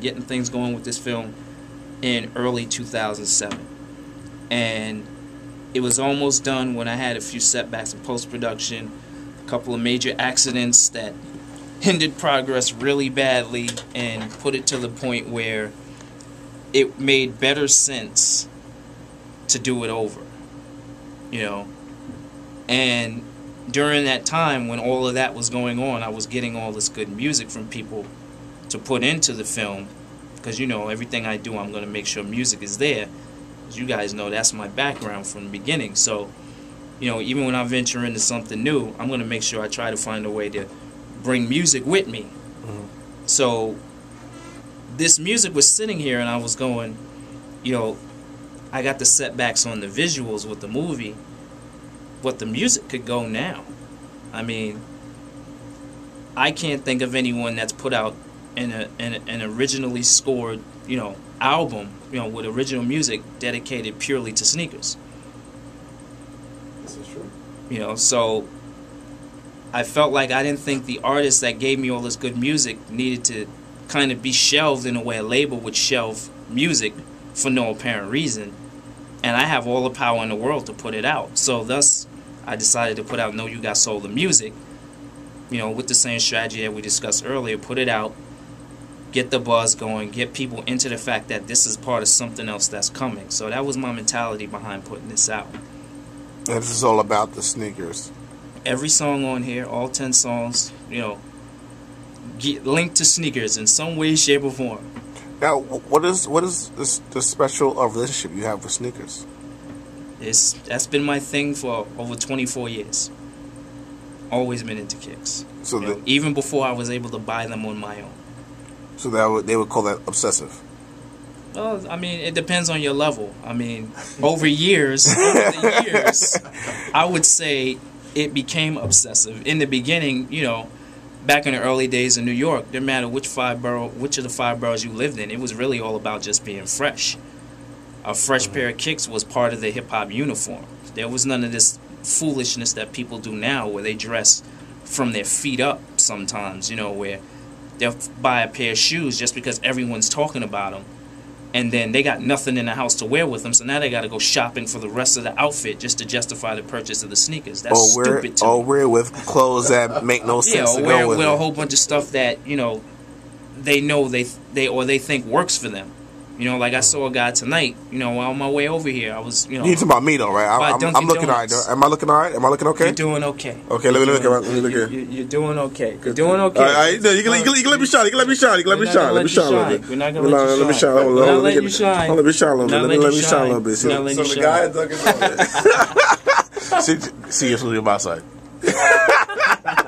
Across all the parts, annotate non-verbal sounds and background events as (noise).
getting things going with this film in early 2007. And it was almost done when I had a few setbacks in post production, a couple of major accidents that hindered progress really badly and put it to the point where it made better sense to do it over. You know? And during that time when all of that was going on, I was getting all this good music from people to put into the film because you know everything I do, I'm going to make sure music is there. As you guys know, that's my background from the beginning. So, you know, even when I venture into something new, I'm going to make sure I try to find a way to bring music with me. Mm-hmm. So, this music was sitting here, and I was going, you know, I got the setbacks on the visuals with the movie, but the music could go now. I mean, I can't think of anyone that's put out an, an, an originally scored, you know, album, you know, with original music dedicated purely to sneakers. This is true. You know, so I felt like I didn't think the artist that gave me all this good music needed to kind of be shelved in a way a label would shelve music for no apparent reason. And I have all the power in the world to put it out. So thus I decided to put out No You Got Soul the music, you know, with the same strategy that we discussed earlier, put it out, get the buzz going, get people into the fact that this is part of something else that's coming. So that was my mentality behind putting this out. And this is all about the sneakers. Every song on here, all 10 songs, you know, get linked to sneakers in some way, shape, or form. Now, what is what is this, the special relationship you have with sneakers? It's that's been my thing for over 24 years. Always been into kicks. So the, know, even before I was able to buy them on my own. So that would, they would call that obsessive. Well, I mean, it depends on your level. I mean, over years, (laughs) over the years, I would say it became obsessive. In the beginning, you know, back in the early days in New York, didn't matter which five borough, which of the five boroughs you lived in, it was really all about just being fresh. A fresh mm-hmm. pair of kicks was part of the hip hop uniform. There was none of this foolishness that people do now, where they dress from their feet up. Sometimes, you know, where they'll buy a pair of shoes just because everyone's talking about them and then they got nothing in the house to wear with them, so now they got to go shopping for the rest of the outfit just to justify the purchase of the sneakers. That's or wear, stupid to or me. wear with clothes that make no sense. Yeah, or wear, wear a whole bunch of stuff that you know they know they they or they think works for them. You know, like I saw a guy tonight. You know, on my way over here, I was, you know. You talking about me though, right? I, am I'm looking alright. Am I looking alright? Am I looking okay? You're doing okay. Okay, let me look. Let me look here. You're doing okay. You're doing okay. All right, no, you can, you can, you can let me shine. You can let me shine. You can let me shine. Let me shine a little bit. We're not gonna let you shine. Hold on, let you shine. Let me shine a little bit. Let me let me shine a little bit. So the guy at Dunkin' (laughs) See, see, it's really my side. (laughs)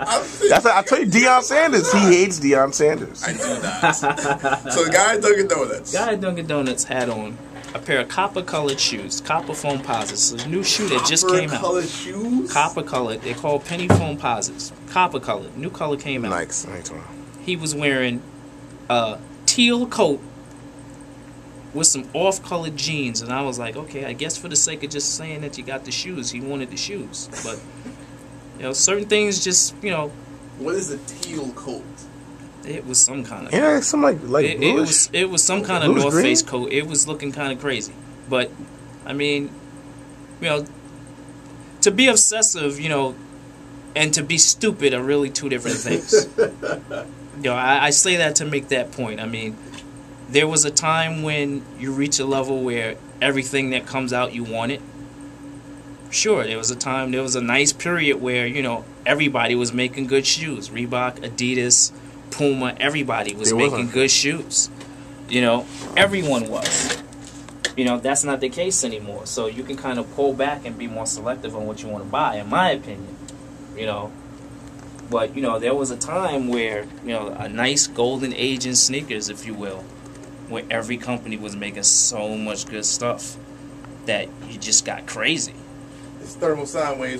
That's I tell you, Deion Sanders. He hates Deion Sanders. I do not. so the guy at Dunkin' Donuts. Guy at Dunkin' Donuts had on a pair of copper colored shoes, copper Foamposites. a new shoe that just came out. Copper colored shoes. Copper colored. They called penny foam Foamposites. Copper colored. New color came out. Nice. Nice He was wearing a teal coat with some off-colored jeans, and I was like, okay, I guess for the sake of just saying that you got the shoes, he wanted the shoes, but. You know, certain things just you know. What is a teal coat? It was some kind of yeah, some like like it, it was it was some kind of North green? Face coat. It was looking kind of crazy, but I mean, you know, to be obsessive, you know, and to be stupid are really two different (laughs) things. you know, I, I say that to make that point. I mean, there was a time when you reach a level where everything that comes out you want it sure, there was a time, there was a nice period where, you know, everybody was making good shoes. Reebok, Adidas, Puma, everybody was making good shoes. You know, everyone was. You know, that's not the case anymore. So you can kind of pull back and be more selective on what you want to buy, in my opinion. You know, but, you know, there was a time where, you know, a nice golden age in sneakers, if you will, where every company was making so much good stuff that you just got crazy Thermal Soundwaves